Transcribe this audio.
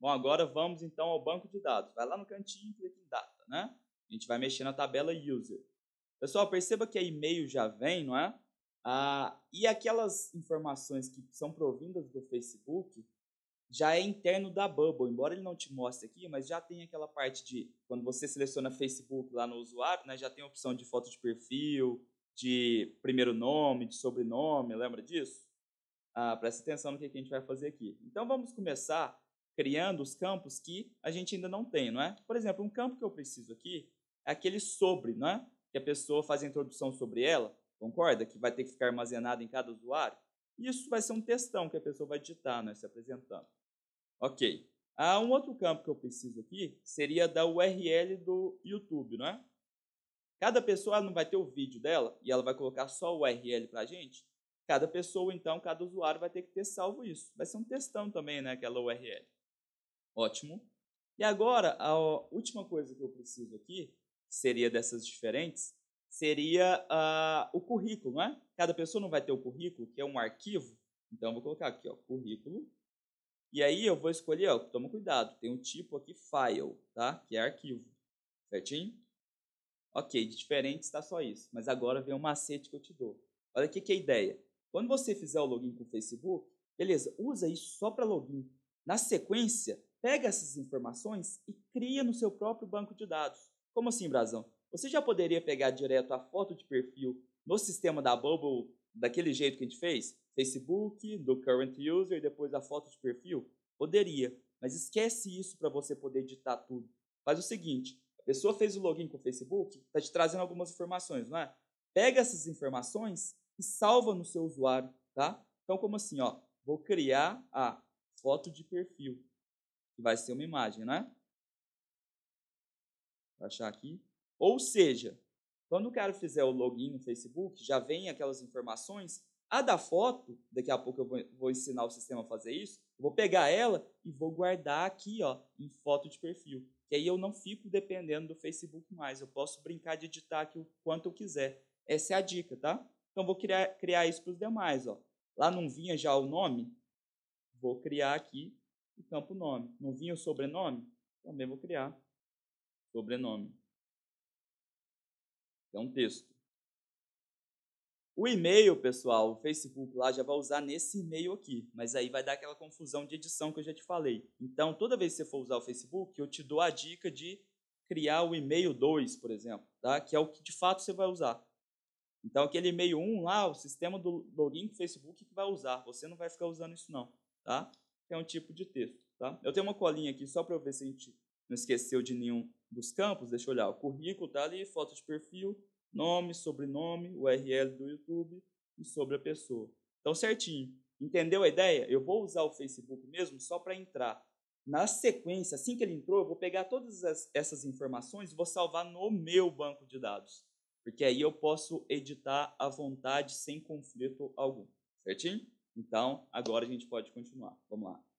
Bom, agora vamos então ao banco de dados. Vai lá no cantinho e clica em data, né? A gente vai mexer na tabela user. Pessoal, perceba que a e-mail já vem, não é? Ah, e aquelas informações que são provindas do Facebook já é interno da Bubble, embora ele não te mostre aqui, mas já tem aquela parte de quando você seleciona Facebook lá no usuário, né, já tem a opção de foto de perfil, de primeiro nome, de sobrenome, lembra disso? Ah, presta atenção no que a gente vai fazer aqui. Então vamos começar criando os campos que a gente ainda não tem, não é? Por exemplo, um campo que eu preciso aqui é aquele sobre, não é? Que a pessoa faz a introdução sobre ela, concorda? Que vai ter que ficar armazenado em cada usuário. Isso vai ser um textão que a pessoa vai digitar, né, se apresentando. Ok. Ah, um outro campo que eu preciso aqui seria da URL do YouTube, não é? Cada pessoa não vai ter o vídeo dela e ela vai colocar só o URL para a gente. Cada pessoa, então, cada usuário vai ter que ter salvo isso. Vai ser um textão também, né? Aquela URL. Ótimo. E agora, a última coisa que eu preciso aqui, que seria dessas diferentes, seria uh, o currículo, não é? Cada pessoa não vai ter o currículo, que é um arquivo. Então, eu vou colocar aqui, ó, currículo. E aí eu vou escolher, ó, toma cuidado, tem um tipo aqui file, tá? Que é arquivo, certinho? Ok, de diferente está só isso, mas agora vem um macete que eu te dou. Olha aqui que é a ideia. Quando você fizer o login com o Facebook, beleza, usa isso só para login. Na sequência, pega essas informações e cria no seu próprio banco de dados. Como assim, Brasão? Você já poderia pegar direto a foto de perfil no sistema da Bubble daquele jeito que a gente fez? Facebook, do current user depois a foto de perfil? Poderia, mas esquece isso para você poder editar tudo. Faz o seguinte, a pessoa fez o login com o Facebook, está te trazendo algumas informações, não é? Pega essas informações e salva no seu usuário, tá? Então, como assim, ó, vou criar a foto de perfil, que vai ser uma imagem, né? Vou achar aqui. Ou seja, quando o cara fizer o login no Facebook, já vem aquelas informações a da foto, daqui a pouco eu vou, ensinar o sistema a fazer isso, vou pegar ela e vou guardar aqui ó, em foto de perfil. Que aí eu não fico dependendo do Facebook mais. Eu posso brincar de editar aqui o quanto eu quiser. Essa é a dica, tá? Então vou criar, criar isso para os demais. Ó. Lá não vinha já o nome? Vou criar aqui o campo nome. Não vinha o sobrenome? Também vou criar sobrenome. É um texto. O e-mail, pessoal, o Facebook lá já vai usar nesse e-mail aqui, mas aí vai dar aquela confusão de edição que eu já te falei. Então, toda vez que você for usar o Facebook, eu te dou a dica de criar o e-mail 2, por exemplo, tá? que é o que de fato você vai usar. Então, aquele e-mail 1 lá, o sistema do login do Facebook que vai usar. Você não vai ficar usando isso não, tá? É um tipo de texto, tá? Eu tenho uma colinha aqui só para ver se a gente não esqueceu de nenhum dos campos. Deixa eu olhar. O currículo tá ali, foto de perfil, nome, sobrenome, URL do YouTube e sobre a pessoa. Então, certinho. Entendeu a ideia? Eu vou usar o Facebook mesmo só para entrar. Na sequência, assim que ele entrou, eu vou pegar todas essas informações e vou salvar no meu banco de dados. Porque aí eu posso editar à vontade, sem conflito algum. Certinho? Então, agora a gente pode continuar. Vamos lá.